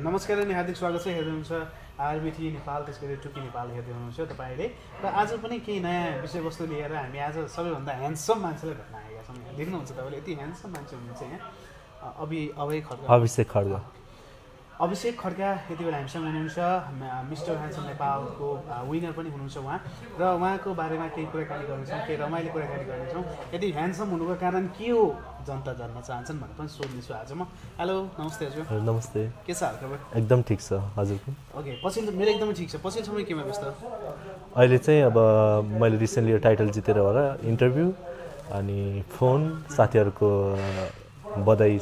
नमस्कार अनि हार्दिक स्वागत छ हेर्दै हुनुहुन्छ आरबिटी नेपाल त्यस गरी टुकी नेपाल हेर्दै हुनुहुन्छ तपाईँले। र आज पनि केही नयाँ विषयवस्तु लिएर हामी आज सबैभन्दा ह्यान्डसम मान्छेलाई भेट्न आएका छौँ। देख्नुहुन्छ तपाईँले यति ह्यान्डसम मान्छे हुनुहुन्छ यहाँ। अभि अभय खड्का अभिषेक खड्ग। अभिषेक खड्का यति बेला हामीसँग हुनुहुन्छ मिस्टर ह्यान्डसम नेपालको विनर पनि हुनुहुन्छ उहाँ। र उहाँको बारेमा केही कुराकानी गर्नेछौँ केही रमाइलो कुराकानी गर्नेछौँ यदि ह्यान्डसम हुनुको कारण के हो जनता जान्न चाहन्छन् भनेर पनि सोध्नेछु आज म। हेलो नमस्ते हजुर। नमस्ते। के छ हालखबर? एकदम ठिक छ हजुरको। ओके पछिल्लो मेरो एकदमै ठिक छ। पछिल्लो समय केमा व्यस्त? अहिले चाहिँ अब मैले रिसेन्टली यो टाइटल जितेर होला इन्टरभ्यू अनि फोन साथीहरूको बधाई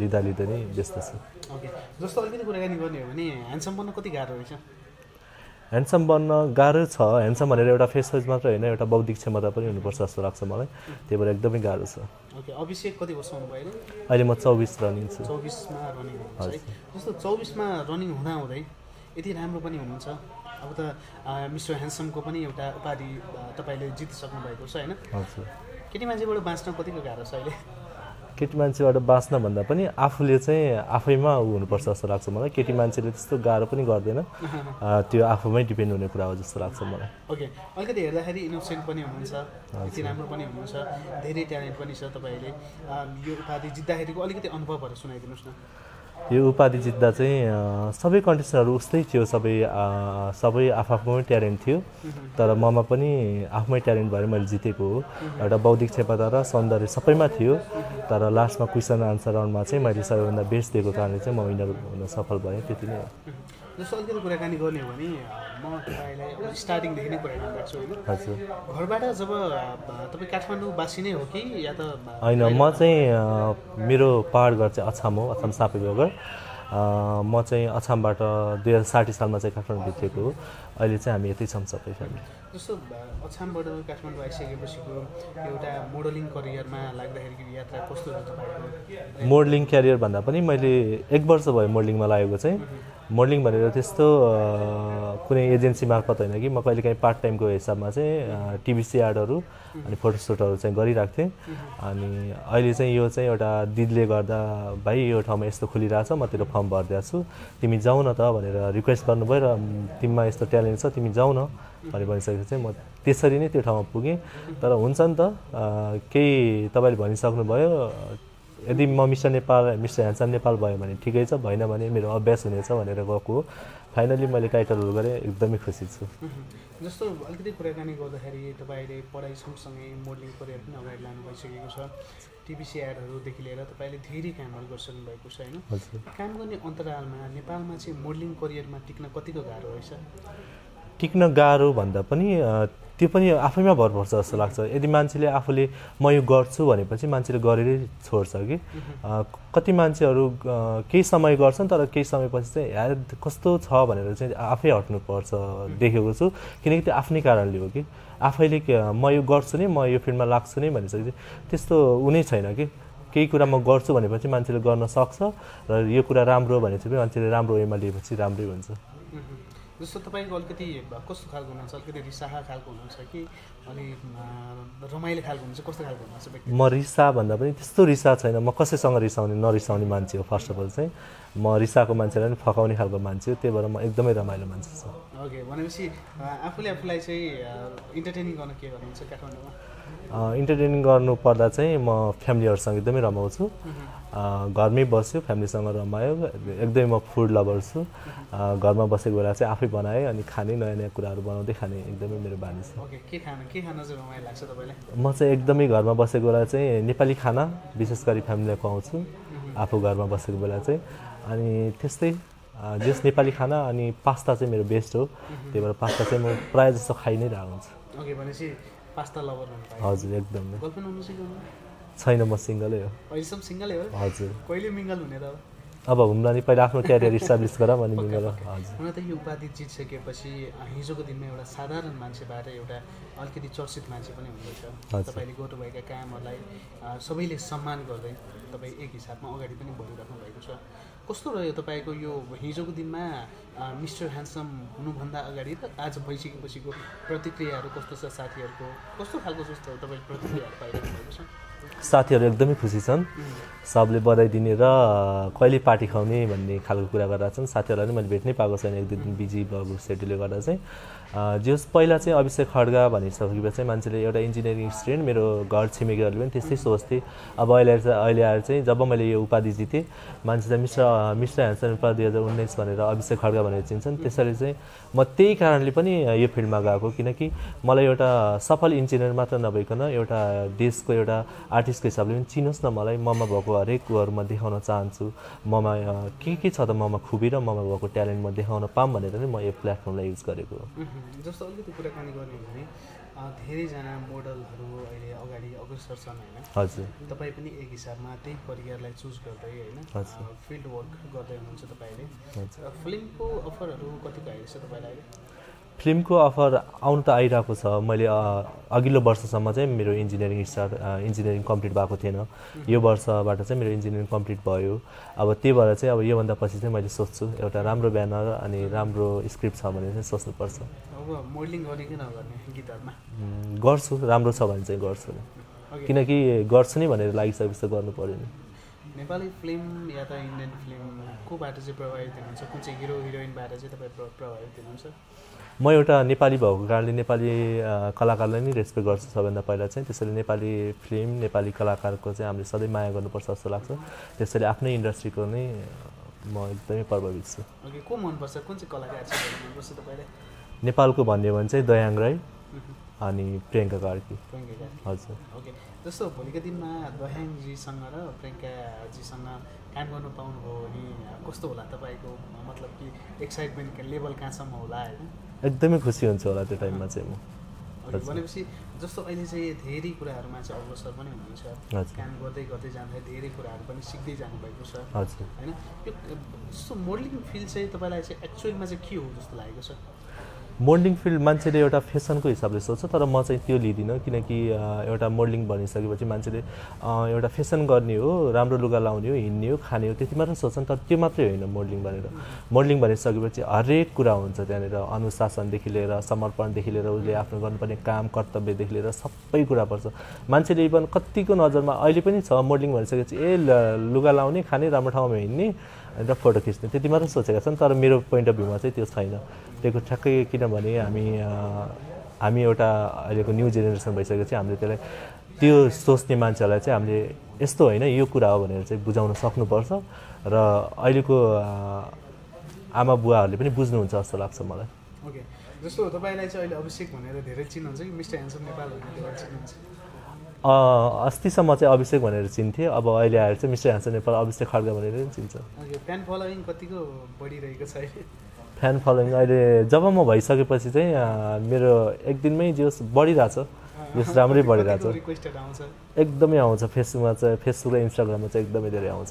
लिँदा लिँदै नै व्यस्त छु। ओके जस्तो अलिकति कुराकानी गर्ने हो भने ह्यान्डसम बन्न कति गाह्रो रहेछ? ह्यान्डसम बन्न गाह्रो छ। ह्यान्डसम भनेर एउटा फेस साइज मात्र होइन एउटा बौद्धिक क्षमता पनि हुनुपर्छ जस्तो लाग्छ मलाई। त्यही भएर एकदमै गाह्रो छ। ओके अभिषेक कति वर्ष हुनुभयो अहिले? म चौबिस रनिङ छु। चौबिसमा रनिङ जस्तो चौबिसमा रनिङ हुँदाहुँदै यति राम्रो पनि हुनुहुन्छ। अब त मिस्टर ह्यान्डसमको पनि एउटा उपाधि तपाईँले जितिसक्नु भएको छ होइन? केटी मान्छेबाट बाँच्न कतिको गाह्रो छ अहिले? केटी मान्छेबाट बाँच्न भन्दा पनि आफूले चाहिँ आफैमा ऊ हुनुपर्छ जस्तो लाग्छ मलाई। केटी मान्छेले त्यस्तो गाह्रो पनि गर्दैन। त्यो आफूमै डिपेन्ड हुने कुरा हो जस्तो लाग्छ मलाई। ओके अलिकति हेर्दाखेरि इनोसेन्ट पनि हुनुहुन्छ यति राम्रो पनि हुनुहुन्छ धेरै ट्यालेन्ट पनि छ तपाईँले। अ, यो उपाधि जित्दाखेरिको अलिकति अनुभवहरू सुनाइदिनुहोस् न। यो उपाधि जित्दा चाहिँ सबै कन्डिसनहरू उस्तै थियो सबै सबै आफआफ्नोमै ट्यालेन्ट थियो। तर ममा पनि आफूमै ट्यालेन्ट भएर मैले जितेको हो। एउटा बौद्धिक क्षमता र सौन्दर्य सबैमा थियो। तर लास्टमा क्वेसन आन्सर राउन्डमा चाहिँ मैले सबैभन्दा बेस्ट दिएको कारणले चाहिँ म विनर हुन सफल भएँ त्यति नै हो। जस्तो अलिकति कुराकानी गर्ने हो भने म तपाईँलाई स्टार्टिङदेखि नै कुराकानी राख्छु होइन। हजुर। घरबाट जब तपाईँ काठमाडौँवासी नै हो कि या त होइन म चाहिँ मेरो पहाड घर चाहिँ अछाम हो अछाम सापेगोगर अ, म चाहिँ अछामबाट दुई हजार साठी सालमा चाहिँ काठमाडौँ भित्रिएको हो। अहिले चाहिँ हामी यतै छौँ सबै फ्यामिली जस्तो अछामबाट काठमाडौँ आइसकेपछिको एउटा मोडलिङ करियरमा लाग्दाखेरिको यात्रा कस्तो छ तपाईँको मोडलिङ क्यारियर भन्दा पनि मैले एक वर्ष भयो मोडलिङमा लागेको चाहिँ। मोडलिङ भनेर त्यस्तो कुनै एजेन्सी मार्फत होइन कि म कहिलेकाहीँ पार्ट टाइमको हिसाबमा चाहिँ टिभी एडहरू अनि फोटोसुटहरू चाहिँ गरिरहेको अनि अहिले चाहिँ यो चाहिँ एउटा दिदीले गर्दा भाइ यो ठाउँमा यस्तो खुलिरहेछ म तेरो फर्म भरिदिएको छु। तिमी जाऊ न त भनेर रिक्वेस्ट गर्नुभयो र तिमीमा यस्तो ट्यालेन्ट छ तिमी जाऊ न। भनेर भनिसकेपछि चाहिँ म त्यसरी नै त्यो ठाउँमा पुगेँ। तर हुन्छ नि त केही तपाईँले भनिसक्नुभयो यदि म mister Nepal mister handsome Nepal भयो भने ठिकै छ भएन भने मेरो अभ्यास हुनेछ भनेर गएको हो। फाइनली मैले टाइटलहरू गरेँ एकदमै खुसी छु। जस्तो अलिकति कुराकानी गर्दाखेरि तपाईँले पढाइ सँगसँगै मोडलिङ करियर पनि अगाडि लानु भइसकेको छ। टिभी एडहरूदेखि लिएर तपाईँले धेरै कामहरू गरिसक्नु भएको छ होइन? काम गर्ने अन्तरालमा नेपालमा चाहिँ मोडलिङ करियरमा टिक्न कतिको गाह्रो रहेछ? टिक्न गाह्रो भन्दा पनि त्यो पनि आफैमा भर पर्छ जस्तो लाग्छ। यदि मान्छेले आफूले म यो गर्छु भनेपछि मान्छेले गरेरै छोड्छ कि। कति मान्छेहरू केही समय गर्छन् तर केही समयपछि चाहिँ यार कस्तो छ? भनेर चाहिँ आफै हट्नुपर्छ देखेको छु। किनकि त्यो आफ्नै कारणले हो कि। आफैले म यो गर्छु नि म यो फिल्डमा लाग्छु नि भनिसकेपछि त्यस्तो हुनै छैन कि। केही कुरा म गर्छु भनेपछि मान्छेले गर्न सक्छ र यो कुरा राम्रो भनेपछि मान्छेले राम्रो वेमा लिएपछि राम्रै हुन्छ। जस्तो तपाईँको अलिकति कस्तो खालको हुनुहुन्छ? अलिकति रिसाहा खालको हुनुहुन्छ कि अलि अँ, रमाइलो खालको हुनुहुन्छ? कस्तो खालको हुनुहुन्छ म रिसा भन्दा पनि त्यस्तो रिसा छैन। म कसैसँग रिसाउने नरिसाउने मान्छे हो फर्स्ट अफ अल चाहिँ। म रिसाएको मान्छेलाई पनि फकाउने खालको मान्छे हो त्यही भएर म एकदमै रमाइलो मान्छे छु। ओके भनेपछि आफूले आफूलाई चाहिँ इन्टरटेनिङ गर्न के गर्नुहुन्छ? काठमाडौँमा इन्टरटेनिङ गर्नु पर्दा चाहिँ म फ्यामिलीहरूसँग एकदमै रमाउँछु। घरमै बस्यो फ्यामिलीसँग रमायो एकदमै म फुड लभर छु। घरमा बसेको बेला चाहिँ आफै बनाएँ अनि खाने नयाँ नयाँ कुराहरू बनाउँदै खाने एकदमै मेरो बानी छ। म चाहिँ एकदमै घरमा बसेको बेला चाहिँ नेपाली खाना विशेष गरी फ्यामिलीलाई खुवाउँछु आफू घरमा बसेको बेला चाहिँ। अनि त्यस्तै जस नेपाली खाना अनि पास्ता चाहिँ मेरो बेस्ट हो। त्यही भएर पास्ता चाहिँ म प्रायः जस्तो खाइ नै रहेको हुन्छु पास्ता लभर हजुर एकदमै। गर्लफ्रेन्ड हुनु सिकाउनु छैन म सिङ्गलै हो। अहिलेसम्म सिङ्गलै हो? हजुर। कहिले मिङ्गल हुने त अब? हुम्ला नि पहिला आफ्नो क्यारियर इस्टाब्लिस गरौँ अनि मिलेर हजुर। हुन त यो उपाधि जितिसकेपछि हिजोको दिनमा एउटा साधारण मान्छेबाट एउटा अलिकति चर्चित मान्छे पनि हुनुहुन्छ। तपाईँले गर्नुभएका कामहरूलाई सबैले सम्मान गर्दै तपाईँ एक हिसाबमा अगाडि पनि बढिराख्नु भएको छ। कस्तो रह्यो तपाईँको यो हिजोको दिनमा मिस्टर ह्यान्डसम हुनुभन्दा अगाडि र आज भइसकेपछिको प्रतिक्रियाहरू कस्तो छ साथीहरूको? कस्तो खालको जस्तो तपाईँले प्रतिक्रियाहरू पाइरहनु भएको छ? साथीहरू एकदमै खुसी छन्। सबले बधाई दिने र कहिले पार्टी खुवाउने भन्ने खालको कुरा गरेर छन्। साथीहरूलाई पनि मैले भेट्नै पाएको छैन। एक दुई दिन बिजी भएको सेड्युलले गर्दा चाहिँ। जस पहिला चाहिँ अभिषेक खड्गा भनिसकेपछि चाहिँ मान्छेले एउटा इन्जिनियरिङ स्टुडेन्ट मेरो घर छिमेकीहरूले पनि त्यस्तै सोच्थे अब अहिले चाहिँ अहिले आएर चाहिँ जब मैले यो उपाधि जितेँ मान्छे चाहिँ मिश्र मिश्र ह्यान्सन उपाधि दुई हजार उन्नाइस भनेर अभिषेक खड्गा भनेर चिन्छन्। त्यसरी चाहिँ म त्यही कारणले पनि यो फिल्डमा गएको। किनकि मलाई एउटा सफल इन्जिनियर मात्र नभइकन एउटा देशको एउटा आर्टिस्टको हिसाबले पनि चिनोस् न मलाई ममा भएको हरेक कुराहरू म देखाउन चाहन्छु। ममा के के छ त ममा खुबी र ममा भएको ट्यालेन्ट म देखाउन पाऊँ भनेर नै म यो प्लेटफर्मलाई युज गरेको हो। जस्तो अलिकति कुराकानी गर्ने हो भने धेरैजना मोडलहरू अहिले अगाडि अग्रसर छन् होइन? हजुर। तपाईँ पनि एक हिसाबमा त्यही करियरलाई चुज गर्दै होइन फिल्ड वर्क गर्दै हुनुहुन्छ तपाईँले। फिल्मको अफरहरू कतिको आएको छ तपाईँलाई फिल्मको अफर आउनु त आइरहेको छ। मैले अघिल्लो वर्षसम्म चाहिँ मेरो इन्जिनियरिङ स्टार्ट इन्जिनियरिङ कम्प्लिट भएको थिएन। यो वर्षबाट चाहिँ मेरो इन्जिनियरिङ कम्प्लिट भयो। अब त्यही भएर चाहिँ अब योभन्दा पछि चाहिँ मैले सोच्छु एउटा राम्रो ब्यानर अनि राम्रो स्क्रिप्ट छ भने चाहिँ सोच्नुपर्छ गर्छु। राम्रो छ भने चाहिँ गर्छु। किनकि गर्छु नि भनेर लागिसकेपछि त गर्नु पऱ्यो नि। नेपाली फिल्म या त इन्डियन फिल्म कोबाट चाहिँ प्रभावित हुनुहुन्छ। कुन चाहिँ हिरो हिरोइनबाट चाहिँ तपाईँ प्रभावित हुनुहुन्छ? म एउटा नेपाली भएको कारणले नेपाली कलाकारलाई नै रेस्पेक्ट गर्छु सबैभन्दा पहिला चाहिँ। त्यसैले नेपाली फिल्म नेपाली कलाकारको चाहिँ हामीले सधैँ माया गर्नुपर्छ जस्तो लाग्छ। त्यसैले आफ्नै इन्डस्ट्रीको नै म एकदमै प्रभावित छु। को मनपर्छ? कुन चाहिँ कलाकार नेपालको भन्यो भने चाहिँ दयाङ राई अनि प्रियङ्का कार्की। हजुर। ओके जस्तो भोलिको दिनमा दयाङजीसँग र प्रियङ्काजीसँग काम गर्नु पाउनुभयो भने कस्तो होला तपाईँको मतलब कि एक्साइटमेन्ट लेभल कहाँसम्म होला होइन? एकदमै खुसी हुन्छ होला त्यो टाइममा चाहिँ म। भनेपछि जस्तो अहिले चाहिँ धेरै कुराहरूमा चाहिँ अग्रसर पनि हुनुहुन्छ। काम गर्दै गर्दै जाँदाखेरि धेरै कुराहरू पनि सिक्दै जानुभएको छ। होइन? यो जस्तो मोडलिङ फिल्ड चाहिँ तपाईँलाई चाहिँ एक्चुअलमा चाहिँ के हो जस्तो लागेको छ? मोडलिङ फिल्ड मान्छेले एउटा फेसनको हिसाबले सोच्छ तर म चाहिँ त्यो लिँदिनँ किनकि एउटा मोडलिङ भनिसकेपछि मान्छेले एउटा फेसन गर्ने हो राम्रो लुगा लाउने हो हिँड्ने हो खाने हो त्यति मात्र सोच्छन् तर त्यो मात्रै होइन मोडलिङ भनेर। मोडलिङ भनिसकेपछि हरेक कुरा हुन्छ त्यहाँनिर अनुशासनदेखि लिएर समर्पणदेखि लिएर उसले आफ्नो गर्नुपर्ने काम कर्तव्यदेखि लिएर सबै कुरा पर्छ। मान्छेले इभन कतिको नजरमा अहिले पनि छ मोडलिङ भनिसकेपछि ए लुगा लाउने खाने राम्रो ठाउँमा हिँड्ने र फोटो खिच्ने त्यति मात्र सोचेका छन् तर मेरो पोइन्ट अफ भ्यूमा चाहिँ त्यो छैन। त्यो ठ्याक्कै किनभने हामी हामी एउटा अहिलेको न्यू जेनेरेसन भइसकेपछि हामीले त्यसलाई त्यो सोच्ने मान्छेहरूलाई चाहिँ हामीले यस्तो होइन यो कुरा हो भनेर चाहिँ बुझाउन सक्नुपर्छ। र अहिलेको आमा बुवाहरूले पनि बुझ्नुहुन्छ जस्तो लाग्छ मलाई। ओके जस्तो तपाईँलाई चाहिँ अहिले अभिषेक भनेर धेरै चिन्नुहुन्छ कि मिस्टर एन्सर नेपाल भनेर चिन्नुहुन्छ? अस्तिसम्म चाहिँ अभिषेक भनेर चिन्थेँ। अब अहिले आएर चाहिँ मिस्टर ह्यान्सन नेपाल अभिषेक खड्गा भनेर चिन्छ। फ्यान फलोइङ कतिको बढिरहेको छ अहिले? फ्यान फलोइङ अहिले जब म भइसकेपछि चाहिँ मेरो एक दिनमै जस बढिरहेछ। जस राम्रै बढिरहेछ। एकदमै आउँछ। फेसबुकमा चाहिँ फेसबुक र इन्स्टाग्राममा चाहिँ एकदमै धेरै आउँछ।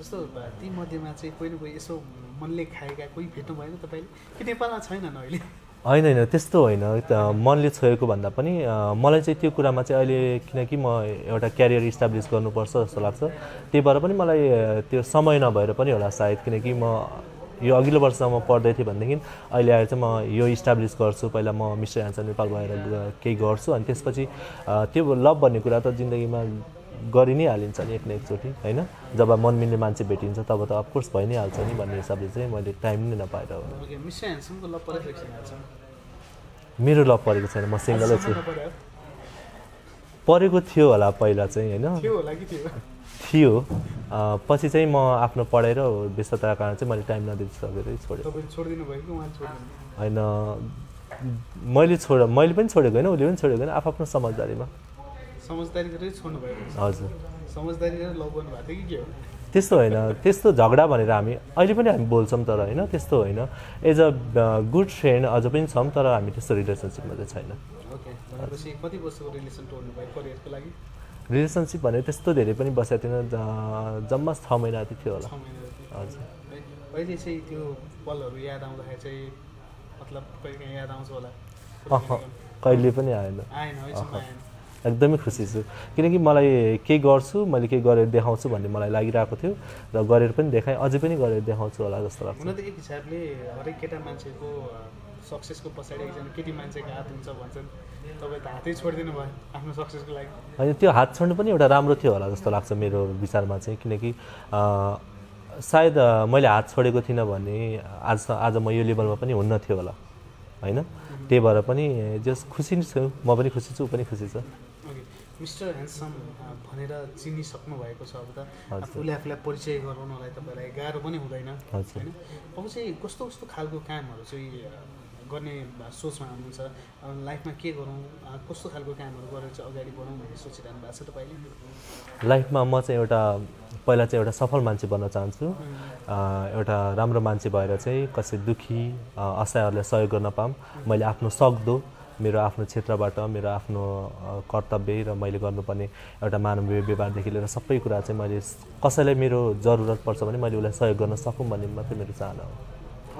जस्तो ती मध्येमा चाहिँ कोही न कोही यसो मनले खाएका कोही भेट्नु भएन तपाईँले? कि नेपालमा छैनन् अहिले? होइन होइन त्यस्तो होइन। मनले छोएको भन्दा पनि मलाई चाहिँ त्यो कुरामा चाहिँ अहिले किनकि म एउटा क्यारियर इस्टाब्लिस गर्नुपर्छ जस्तो लाग्छ। त्यही भएर पनि मलाई त्यो समय नभएर पनि होला सायद किनकि म यो अघिल्लो वर्षसम्म पढ्दै थिएँ भनेदेखि अहिले आएर चाहिँ म यो इस्टाब्लिस गर्छु। पहिला म मिस्टर ह्यान्सन नेपाल भएर केही गर्छु अनि त्यसपछि त्यो लभ भन्ने कुरा त जिन्दगीमा गरि नै हालिन्छ नि एक न एकचोटि होइन? जब मन मिल्ने मान्छे भेटिन्छ तब त अफकोर्स भइ नै हाल्छ नि भन्ने हिसाबले चाहिँ मैले टाइम नै नपाएर मेरो लभ परेको छैन म सिङ्गलै छु। परेको। थियो होला पहिला चाहिँ होइन? थियो पछि चाहिँ म आफ्नो पढाइ र व्यस्तताको कारण चाहिँ मैले टाइम नदिइसकेर छोडेँ। होइन मैले छोड मैले पनि छोडेको होइन उसले पनि छोडेको होइन आफ्नो समझदारीमा। हजुर। त्यस्तो होइन त्यस्तो झगडा भनेर हामी अहिले पनि हामी बोल्छौँ तर होइन त्यस्तो होइन। एज अ गुड फ्रेन्ड अझ पनि छौँ तर हामी त्यस्तो रिलेसनसिपमा चाहिँ छैन। रिलेसनसिप भने त्यस्तो धेरै पनि बसेको थिएन जम्मा छ महिना जति थियो हजुर। होला? कहिले पनि आएन। एकदमै खुसी छु। किनकि मलाई केही गर्छु मैले केही गरेर देखाउँछु भन्ने मलाई लागिरहेको थियो र गरेर पनि देखाएँ अझै पनि गरेर देखाउँछु होला जस्तो लाग्छ। हुन त एक हिसाबले हरेक केटा मान्छेको सक्सेसको पछाडि एकजना केटी मान्छेको हात हुन्छ भन्छन्। तपाईँ त हातै छोडिदिनु भयो आफ्नो सक्सेसको लागि। होइन त्यो हात छोड्नु पनि एउटा राम्रो थियो होला जस्तो लाग्छ मेरो विचारमा चाहिँ किनकि सायद मैले हात छोडेको थिइनँ भने आज आज म यो लेभलमा पनि हुन्न थियो होला। होइन? त्यही भएर पनि जस खुसी नै छु म पनि खुसी छु ऊ पनि खुसी छ। मिस्टर ह्यान्डसम भनेर चिनिसक्नु भएको छ अब त। आफूले आफूलाई परिचय गराउनलाई तपाईँलाई गाह्रो पनि हुँदैन। होइन? अब चाहिँ कस्तो कस्तो खालको कामहरू चाहिँ गर्ने सोचमा हुनुहुन्छ लाइफमा के गरौँ? कस्तो खालको कामहरू गरेर चाहिँ अगाडि बढौँ भन्ने सोचिरहनु भएको छ तपाईँले? लाइफमा म चाहिँ एउटा पहिला चाहिँ एउटा सफल मान्छे बन्न चाहन्छु। एउटा राम्रो मान्छे भएर चाहिँ कसै दुःखी असहायहरूलाई सहयोग गर्न पाऊँ। मैले आफ्नो सक्दो मेरो आफ्नो क्षेत्रबाट मेरो आफ्नो कर्तव्य र मैले गर्नुपर्ने एउटा मानवीय व्यवहारदेखि लिएर सबै कुरा चाहिँ मैले कसैलाई मेरो जरुरत पर्छ भने मैले उसलाई सहयोग गर्न सकौँ भन्ने मात्रै मेरो चाहना हो।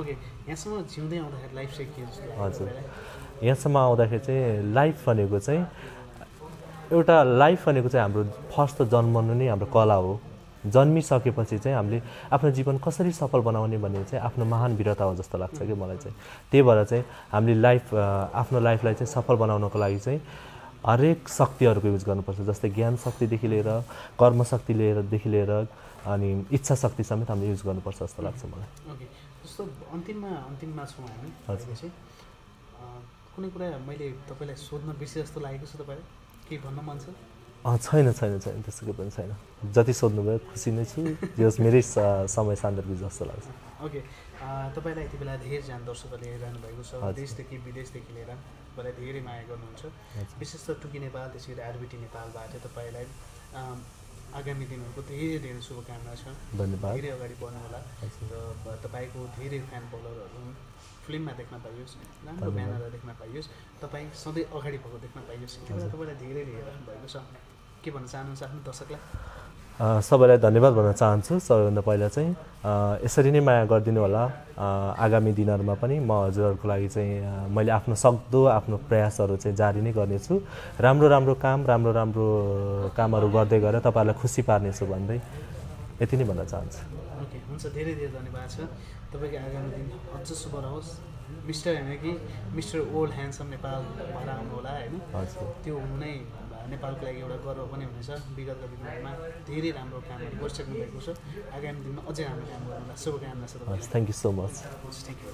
ओके यहाँसम्म जिउँदै आउँदाखेरि लाइफ चाहिँ के जस्तो हजुर? यहाँसम्म आउँदाखेरि चाहिँ लाइफ भनेको चाहिँ एउटा लाइफ भनेको चाहिँ हाम्रो फर्स्ट त जन्मनु नै हाम्रो कला हो। जन्मिसकेपछि चाहिँ हामीले आफ्नो जीवन कसरी सफल बनाउने भन्ने चाहिँ आफ्नो महान वीरता हो जस्तो लाग्छ कि मलाई चाहिँ। त्यही भएर चाहिँ हामीले लाइफ आफ्नो लाइफलाई चाहिँ सफल बनाउनको लागि चाहिँ हरेक शक्तिहरूको युज गर्नुपर्छ। जस्तै ज्ञान शक्तिदेखि लिएर कर्म शक्ति लिएरदेखि लिएर अनि इच्छा शक्ति समेत हामीले युज गर्नुपर्छ जस्तो लाग्छ मलाई। जस्तो अन्तिममा अन्तिममा छौँ हामी हजुर। कुनै कुरा मैले तपाईँलाई सोध्न बिर्से जस्तो लागेको छ तपाईँलाई? केही भन्न मन छ? छैन छैन छैन त्यस्तो केही पनि छैन। जति सोध्नुभयो खुसी नै छु। जस मेरै समय सान्दर्भिक जस्तो लाग्छ। ओके। तपाईँलाई यति बेला धेरैजना दर्शकहरूले हेरिरहनु भएको छ। देशदेखि विदेशदेखि लिएर तपाईँलाई धेरै माया गर्नुहुन्छ। विशेष त टुकी नेपाल त्यसै गरी आरबिटी नेपालबाट तपाईँलाई आगामी दिनहरूको धेरै धेरै शुभकामना छ। धन्यवाद। धेरै अगाडि बढ्नु होला। र तपाईँको धेरै फ्यान फलोवरहरू फिल्ममा देख्न पाइयोस् राम्रो। ब्यानरहरू देख्न पाइयोस् तपाईँ सधैँ अगाडि भएको देख्न पाइयोस्। बेला तपाईँलाई धेरै हेरिरहनु भएको छ। के भन्न चाहनुहुन्छ आफ्नो दर्शकलाई? सबैलाई धन्यवाद भन्न चाहन्छु। सबैभन्दा पहिला चाहिँ यसरी नै माया गरिदिनु होला। आगामी दिनहरूमा पनि म हजुरहरूको लागि चाहिँ मैले आफ्नो सक्दो आफ्नो प्रयासहरू चाहिँ जारी नै गर्नेछु। राम्रो राम्रो काम राम्रो राम्रो कामहरू गर्दै गएर तपाईँहरूलाई खुसी पार्नेछु भन्दै यति नै भन्न चाहन्छु। ओके हुन्छ धेरै धेरै धन्यवाद छ। तपाईँको आगामी दिन अझ शुभ रहोस् मिस्टर होइन कि? मिस्टर ओल्ड ह्यान्डसम नेपाल भएर आउनु होला होइन त्यो हुनु नै नेपालको लागि एउटा गर्व पनि हुनेछ। विगतका दिनहरूमा धेरै राम्रो कामहरू गरिसक्नु भएको छ। आगामी दिनमा अझै राम्रो काम गर्नुलाई शुभकामना छ thank you so much thank you